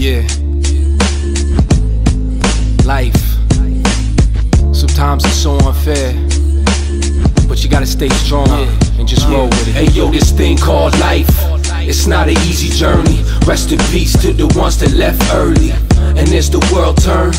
Yeah. Life. Sometimes it's so unfair. But you gotta stay strong and just roll with it. Hey yo, this thing called life. It's not an easy journey. Rest in peace to the ones that left early. And as the world turn,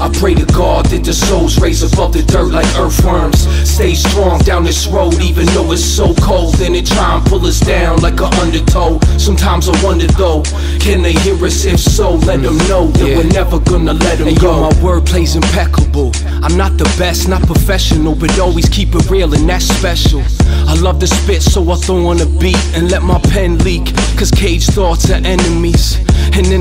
I pray to God that the souls raise above the dirt like earthworms. Stay strong down this road, even though it's so cold. And it try and pull us down like a undertow. Sometimes I wonder though, can they hear us? If so, let them know that Yeah. we're never gonna let them And yo, go. my wordplay's impeccable. I'm not the best, not professional, but always keep it real, and that's special. I love to spit, so I throw on a beat and let my pen leak. Cause cage thoughts are enemies.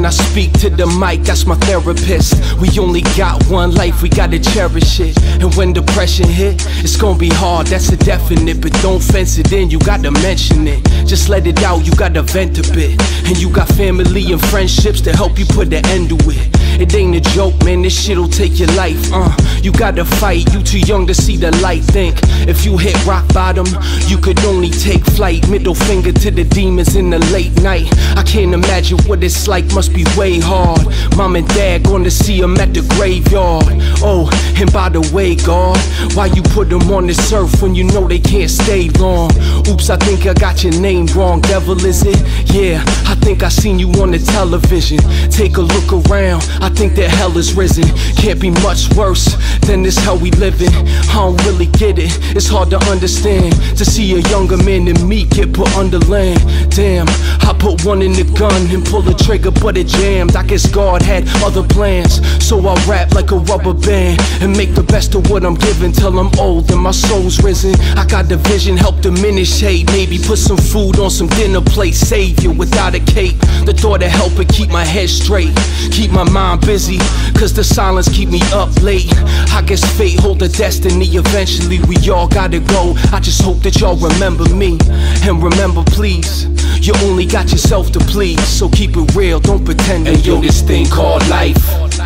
Then I speak to the mic, that's my therapist. We only got one life, we gotta cherish it. And when depression hit, it's gonna be hard, that's a definite. But don't fence it in, you gotta mention it. Just let it out, you gotta vent a bit. And you got family and friendships to help you put the end to it. It ain't a joke, man, this shit'll take your life, uh. You gotta fight, you too young to see the light. Think if you hit rock bottom, you could only take flight. Middle finger to the demons in the late night. I can't imagine what it's like, must be way hard. Mom and dad gonna see him at the graveyard. Oh, and by the way, God, why you put them on this earth when you know they can't stay long? Oops, I think I got your name wrong, devil, is it? Yeah, I think I seen you on the television. Take a look around, I think that hell is risen. Can't be much worse than this hell we living. I don't really get it, it's hard to understand. To see a younger man than me get put under land. Damn, I put one in the gun and pull the trigger, but it jammed. I guess God had other plans. So I rap like a rubber band and make the best of what I'm given till I'm old and my soul's risen. I got the vision, help diminish hate. Maybe put some food on some dinner plate. Savior without a cape. The thought of helping keep my head straight. Keep my mind busy, cause the silence keep me up late. I guess fate hold a destiny. Eventually we all gotta go. I just hope that y'all remember me. And remember, please, you only got yourself to please. So keep it real, don't pretend to yo, this thing called life.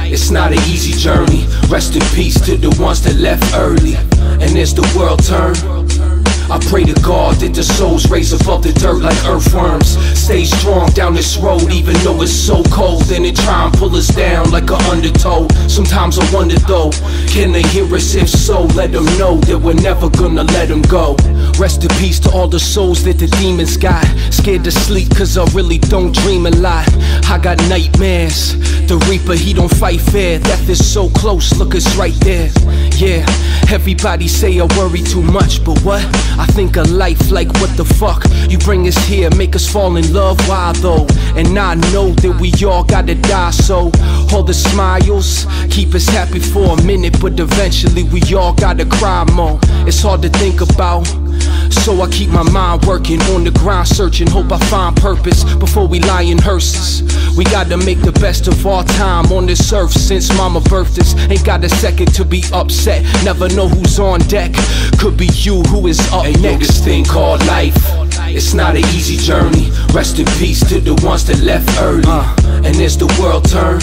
It's not an easy journey. Rest in peace to the ones that left early. And as the world turn, I pray to God that the souls raise above the dirt like earthworms. Stay strong down this road, even though it's so cold. And it try and pull us down like a undertow. Sometimes I wonder though, can they hear us? If so, let them know that we're never gonna let them go. Rest in peace to all the souls that the demons got. Scared to sleep cause I really don't dream a lot. I got nightmares. The Reaper, he don't fight fair. Death is so close, look, it's right there. Yeah, everybody say I worry too much, but what? I think of life like what the fuck? You bring us here, make us fall in love, why though? And I know that we all gotta die, so all the smiles keep us happy for a minute, but eventually we all gotta cry more. It's hard to think about. So I keep my mind working on the grind, searching, hope I find purpose before we lie in hearses. We gotta make the best of our time on this earth since mama birthed us. Ain't got a second to be upset, never know who's on deck. Could be you who is up Hey, yo, next. this thing called life. It's not an easy journey. Rest in peace to the ones that left early. Uh. And as the world turn,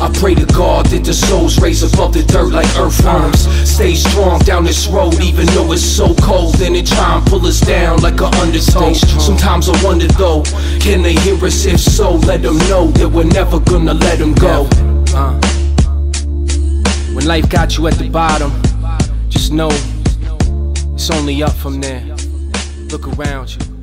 I pray to God that the souls raise above the dirt like earthworms. Stay strong down this road, even though it's so cold. And it try and pull us down like a undertow. Sometimes I wonder though, can they hear us? If so, let them know that we're never gonna let them go. Uh, when life got you at the bottom, just know it's only up from there. Look around you.